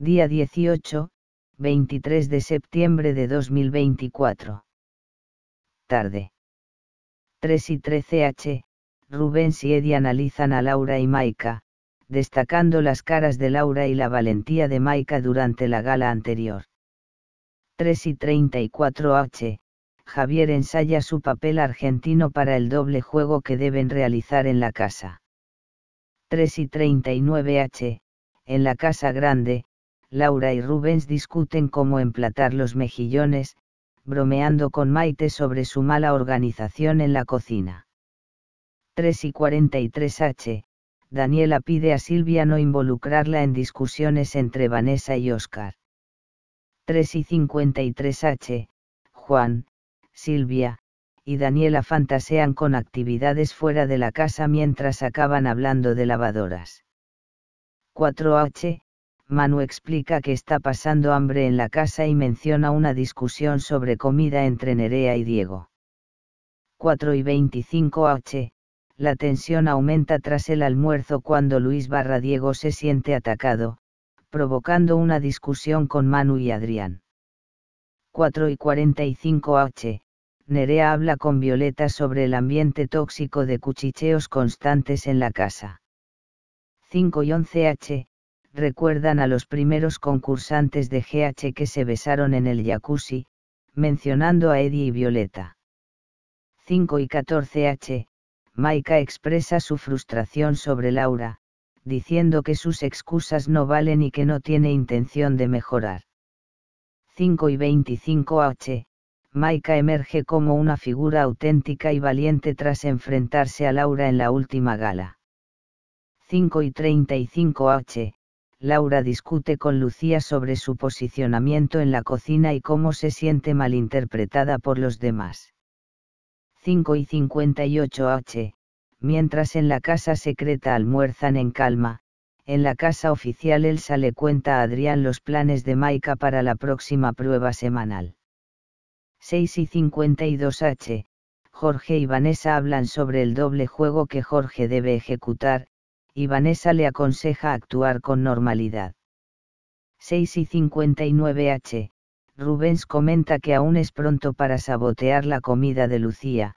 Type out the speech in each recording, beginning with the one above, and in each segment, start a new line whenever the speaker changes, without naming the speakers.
Día 18, 23 de septiembre de 2024. Tarde. 3 y 13 H. Rubens y Eddie analizan a Laura y Maika, destacando las caras de Laura y la valentía de Maika durante la gala anterior. 3 y 34 H. Javier ensaya su papel argentino para el doble juego que deben realizar en la casa. 3 y 39 H. En la casa grande, Laura y Rubens discuten cómo emplatar los mejillones, bromeando con Maite sobre su mala organización en la cocina. 3 y 43 H. Daniela pide a Silvia no involucrarla en discusiones entre Vanessa y Oscar. 3 y 53 H. Juan, Silvia, y Daniela fantasean con actividades fuera de la casa mientras acaban hablando de lavadoras. 4H, Manu explica que está pasando hambre en la casa y menciona una discusión sobre comida entre Nerea y Diego. 4 y 25H, la tensión aumenta tras el almuerzo cuando Luis barra Diego se siente atacado, provocando una discusión con Manu y Adrián. 4 y 45H, Nerea habla con Violeta sobre el ambiente tóxico de cuchicheos constantes en la casa. 5 y 11H, recuerdan a los primeros concursantes de GH que se besaron en el jacuzzi, mencionando a Eddie y Violeta. 5 y 14H, Maika expresa su frustración sobre Laura, diciendo que sus excusas no valen y que no tiene intención de mejorar. 5 y 25H, Maika emerge como una figura auténtica y valiente tras enfrentarse a Laura en la última gala. 5 y 35 H. Laura discute con Lucía sobre su posicionamiento en la cocina y cómo se siente malinterpretada por los demás. 5 y 58 H. Mientras en la casa secreta almuerzan en calma, en la casa oficial Elsa le cuenta a Adrián los planes de Maika para la próxima prueba semanal. 6 y 52 H. Jorge y Vanessa hablan sobre el doble juego que Jorge debe ejecutar, y Vanessa le aconseja actuar con normalidad. 6 y 59 H. Rubens comenta que aún es pronto para sabotear la comida de Lucía,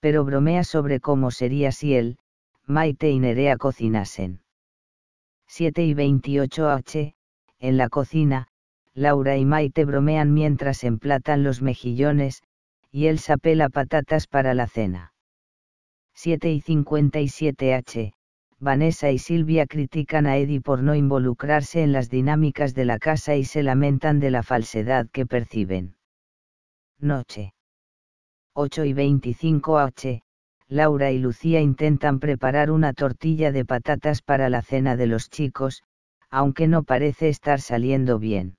pero bromea sobre cómo sería si él, Maite y Nerea cocinasen. 7 y 28 H. En la cocina, Laura y Maite bromean mientras emplatan los mejillones, y Elsa pela patatas para la cena. 7 y 57 H. Vanessa y Silvia critican a Eddie por no involucrarse en las dinámicas de la casa y se lamentan de la falsedad que perciben. Noche. 8 y 25 H. Laura y Lucía intentan preparar una tortilla de patatas para la cena de los chicos, aunque no parece estar saliendo bien.